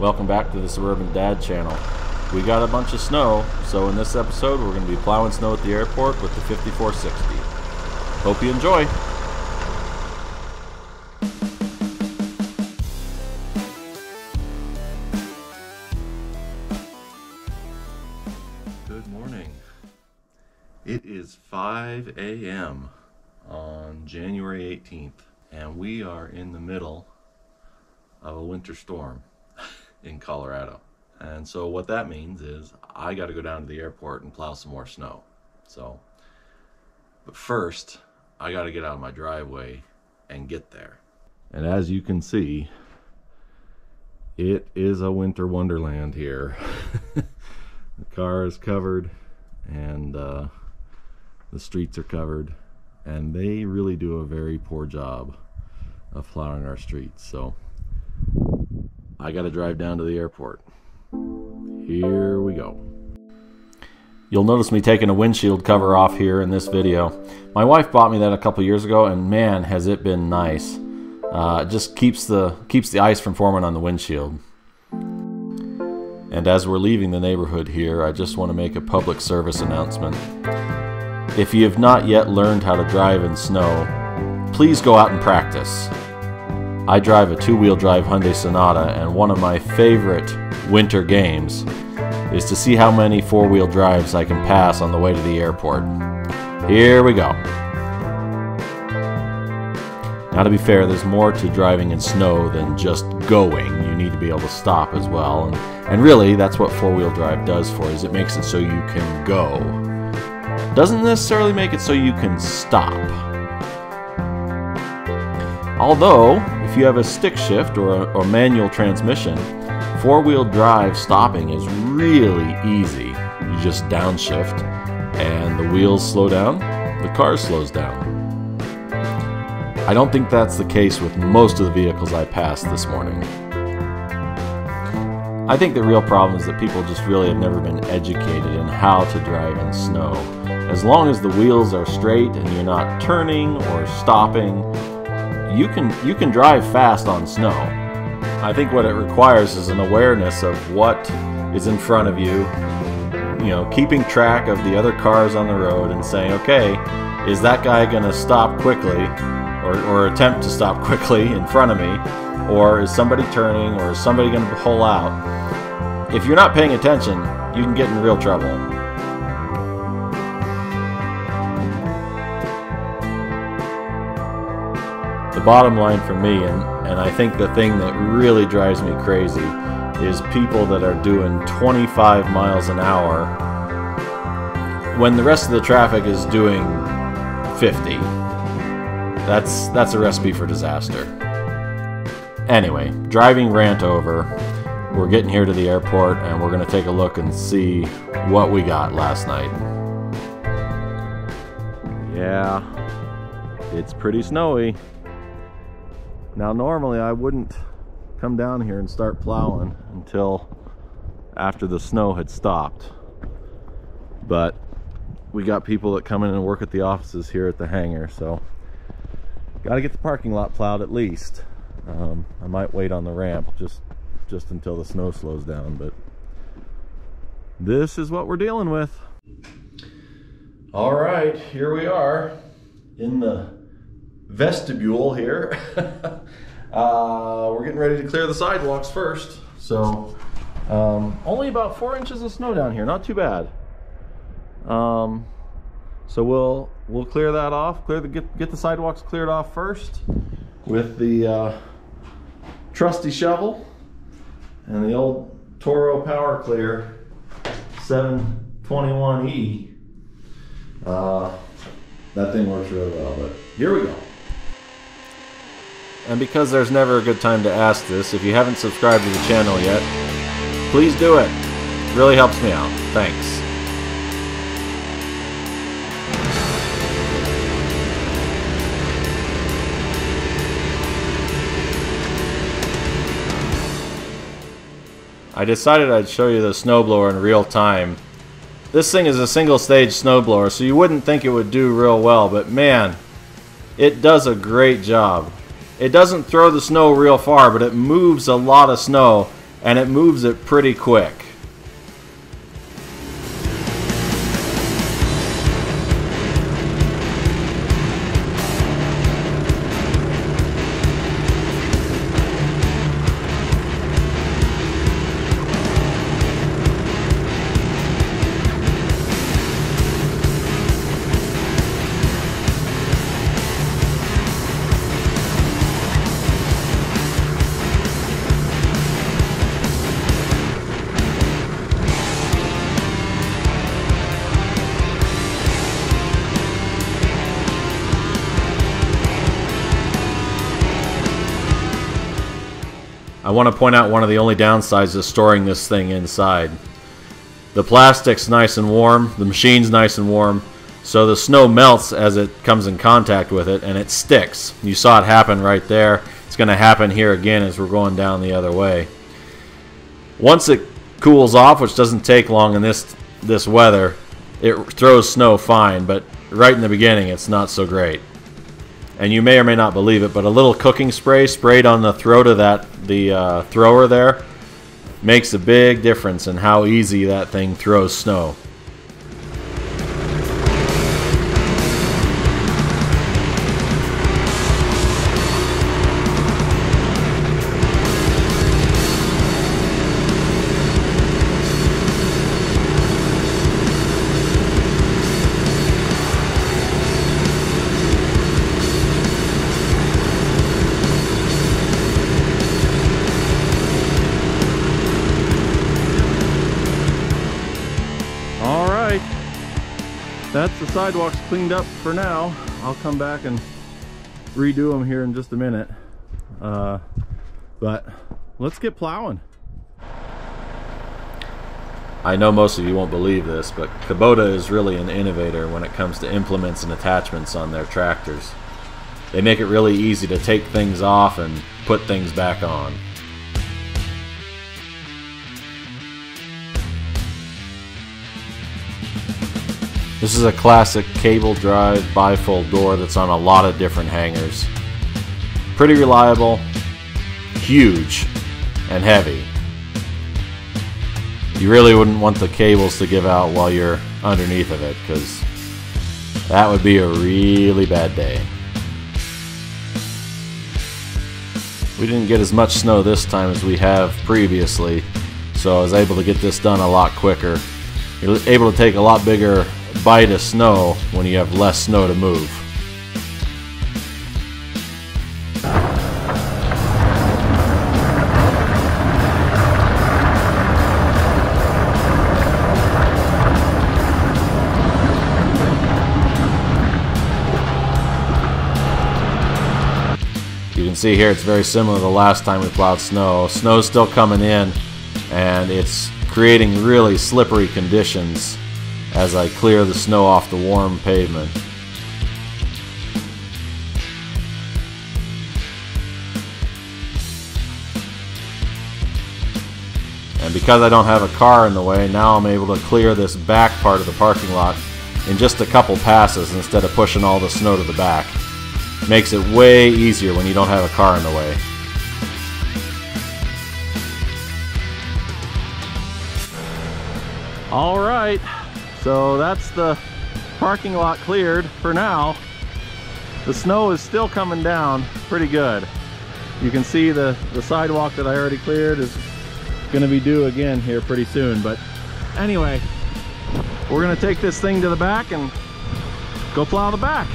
Welcome back to the Suburban Dad channel. We got a bunch of snow, so in this episode we're going to be plowing snow at the airport with the 5460. Hope you enjoy! Good morning. It is 5 a.m. on January 18th, and we are in the middle of a winter storm in Colorado. And so, what that means is I got to go down to the airport and plow some more snow. So, but first, I got to get out of my driveway and get there. And as you can see, it is a winter wonderland here. the car is covered and uh, the streets are covered and they really do a very poor job of plowing our streets so I got to drive down to the airport here we go You'll notice me taking a windshield cover off here in this video. My wife bought me that a couple years ago and man has it been nice. Uh, it just keeps the keeps the ice from forming on the windshield. And as we're leaving the neighborhood here, I just want to make a public service announcement. If you have not yet learned how to drive in snow, please go out and practice. I drive a two-wheel drive Hyundai Sonata and one of my favorite winter games is to see how many four-wheel drives I can pass on the way to the airport. Here we go. Now to be fair, there's more to driving in snow than just going. You need to be able to stop as well. And, and really, that's what four-wheel drive does for is it makes it so you can go. Doesn't necessarily make it so you can stop. Although, if you have a stick shift or a or manual transmission, four-wheel drive stopping is really easy. You just downshift and the wheels slow down, the car slows down. I don't think that's the case with most of the vehicles I passed this morning. I think the real problem is that people just really have never been educated in how to drive in snow. As long as the wheels are straight and you're not turning or stopping, you can you can drive fast on snow. I think what it requires is an awareness of what is in front of you, you know, keeping track of the other cars on the road and saying, okay, is that guy going to stop quickly or, or attempt to stop quickly in front of me? Or is somebody turning or is somebody going to pull out? If you're not paying attention, you can get in real trouble. The bottom line for me, and, and I think the thing that really drives me crazy, is people that are doing 25 miles an hour when the rest of the traffic is doing 50. That's that's a recipe for disaster. Anyway, driving rant over. We're getting here to the airport and we're going to take a look and see what we got last night. Yeah, it's pretty snowy. Now normally I wouldn't come down here and start plowing until after the snow had stopped. But we got people that come in and work at the offices here at the hangar, so got to get the parking lot plowed at least. Um, I might wait on the ramp just just until the snow slows down, but this is what we're dealing with. All right, here we are in the vestibule here. uh, we're getting ready to clear the sidewalks first. So um, only about four inches of snow down here, not too bad. Um, so we'll we'll clear that off, clear the get get the sidewalks cleared off first with the uh, trusty shovel and the old Toro Power Clear 721E. Uh, that thing works really well, but here we go. And because there's never a good time to ask this, if you haven't subscribed to the channel yet, please do it. it really helps me out. Thanks. I decided I'd show you the snowblower in real time. This thing is a single stage snowblower, so you wouldn't think it would do real well, but man, it does a great job. It doesn't throw the snow real far, but it moves a lot of snow and it moves it pretty quick. I want to point out one of the only downsides of storing this thing inside. The plastic's nice and warm, the machine's nice and warm, so the snow melts as it comes in contact with it and it sticks. You saw it happen right there. It's going to happen here again as we're going down the other way. Once it cools off, which doesn't take long in this this weather, it throws snow fine, but right in the beginning it's not so great and you may or may not believe it, but a little cooking spray sprayed on the throat of that the uh, thrower there makes a big difference in how easy that thing throws snow. Sidewalks cleaned up for now. I'll come back and redo them here in just a minute. Uh, but let's get plowing. I know most of you won't believe this, but Kubota is really an innovator when it comes to implements and attachments on their tractors. They make it really easy to take things off and put things back on. This is a classic cable drive bifold door that's on a lot of different hangars. Pretty reliable, huge, and heavy. You really wouldn't want the cables to give out while you're underneath of it because that would be a really bad day. We didn't get as much snow this time as we have previously, so I was able to get this done a lot quicker. You're able to take a lot bigger bite of snow when you have less snow to move. You can see here it's very similar to the last time we plowed snow. Snow's still coming in and it's creating really slippery conditions as I clear the snow off the warm pavement. And because I don't have a car in the way, now I'm able to clear this back part of the parking lot in just a couple passes instead of pushing all the snow to the back. Makes it way easier when you don't have a car in the way. All right. So that's the parking lot cleared for now. The snow is still coming down pretty good. You can see the, the sidewalk that I already cleared is gonna be due again here pretty soon. But anyway, we're gonna take this thing to the back and go plow the back.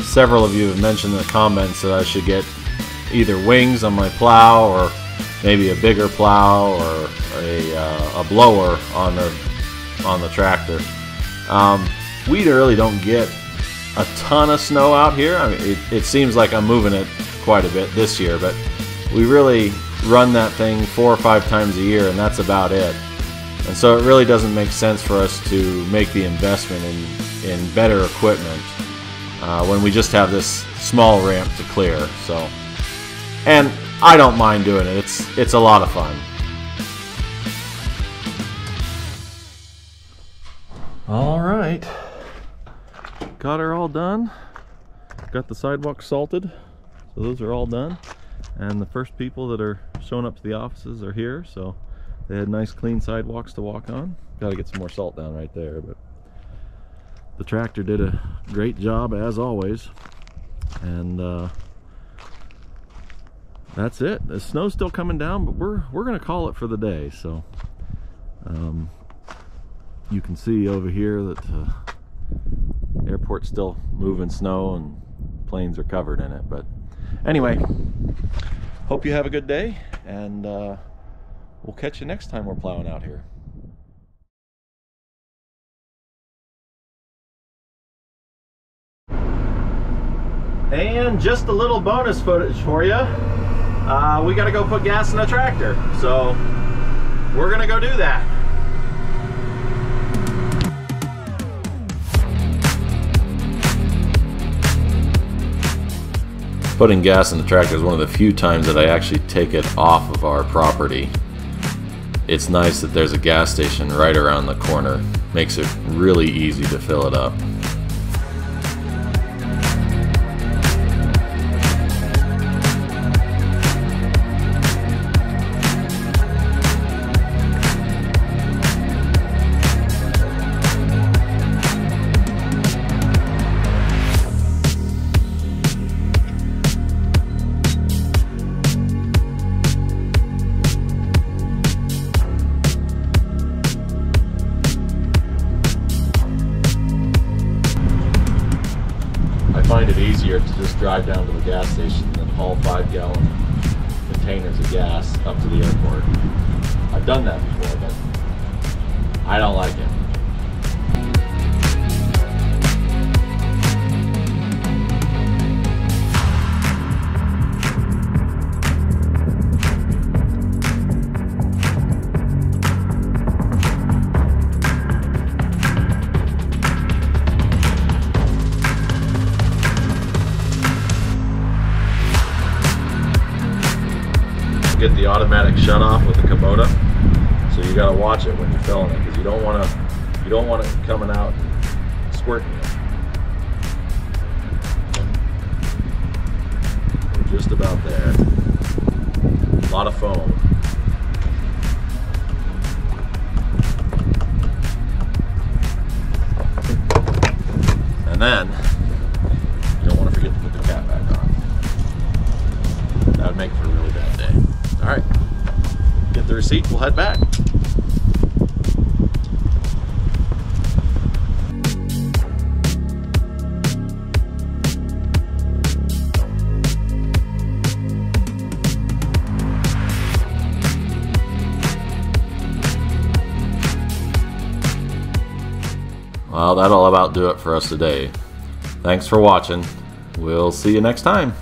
Several of you have mentioned in the comments that I should get either wings on my plow or maybe a bigger plow or a, uh, a blower on the on the tractor. Um, we really don't get a ton of snow out here. I mean, it, it seems like I'm moving it quite a bit this year, but we really run that thing four or five times a year, and that's about it. And so it really doesn't make sense for us to make the investment in, in better equipment uh, when we just have this small ramp to clear. So, and I don't mind doing it. It's it's a lot of fun. All right, got her all done. Got the sidewalk salted, so those are all done. and the first people that are showing up to the offices are here, so they had nice clean sidewalks to walk on. Got to get some more salt down right there, but the tractor did a great job as always. And uh, that's it. The snow's still coming down, but we're we're gonna call it for the day. So um, you can see over here that uh, airport's still moving snow and planes are covered in it. But anyway, hope you have a good day, and uh, we'll catch you next time we're plowing out here. And just a little bonus footage for you. Uh, we got to go put gas in the tractor. So we're going to go do that. Putting gas in the tractor is one of the few times that I actually take it off of our property. It's nice that there's a gas station right around the corner. Makes it really easy to fill it up. Find it easier to just drive down to the gas station than haul five gallon containers of gas up to the airport. I've done that before, but I don't like it. Automatic shut off with the Kubota. So you got to watch it when you're filling it because you don't want to you don't want it coming out and squirting you. We're just about there. A lot of foam. And then receipt, we'll head back. Well, that'll about do it for us today. Thanks for watching. We'll see you next time.